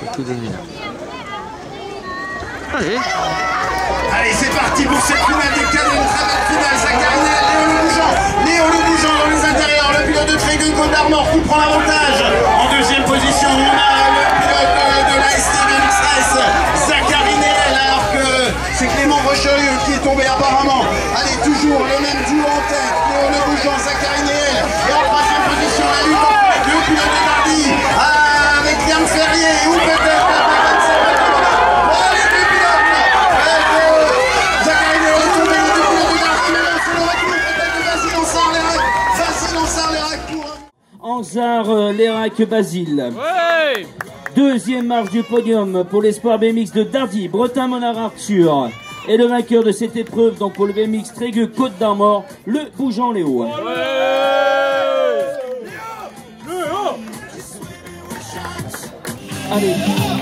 Allez Allez, c'est parti pour cette finale des cadets, une belle finale. Zacharinel, Léo Le Bougeant, Léo Le Bougeant dans les intérieurs, le pilote de Trégun Côte d'Armor qui prend l'avantage. En deuxième position, on a le pilote de la STV Express, alors que c'est Clément Rochelieu qui est tombé apparemment. Allez, toujours le même duo en tête, Léo Le Anzar euh, Lérac Basile. Ouais Deuxième marche du podium pour l'espoir BMX de Dardy, Bretin Monard Arthur. Et le vainqueur de cette épreuve, donc pour le BMX Trégueux Côte d'Armor, le Bougeant Léo. Allez.